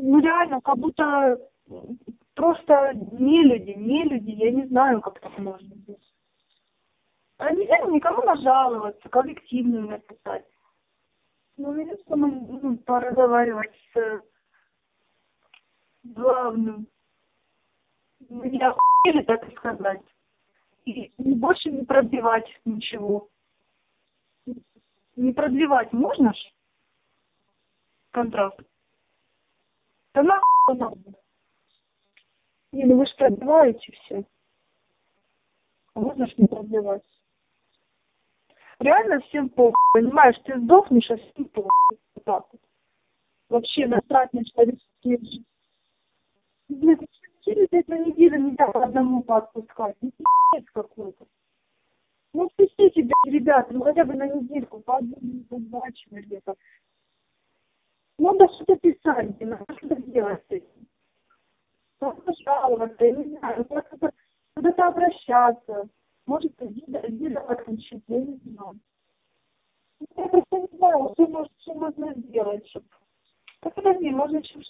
Ну реально, как будто просто не люди, не люди, я не знаю, как так можно быть. А нельзя никому нажаловаться, коллективную написать. Ну, нельзя самому ну, поразговаривать с главным. Меня охуели, так сказать. И больше не продлевать ничего. Не продлевать можно ж? Контракт. Да нахуй надо. Не, ну вы же продлеваете все. А можно ж не продлевать. Реально всем похуй, понимаешь, ты сдохнешь, а всем похуй. Вот так вот. Вообще насрать на человеческие жизни. Блин, через эту неделю нельзя по одному поотпускать. Ну, пиздец какой-то. Ну, отпустите, блядь, ребята, ну хотя бы на недельку, по одному, по два человека. Надо что-то писать, надо что-то делать. Надо жаловаться, я не знаю, надо куда-то обращаться. Может, видео отключить, я не знаю. Я просто не знаю, что, может, что можно сделать, чтобы... Так подожди, можно еще.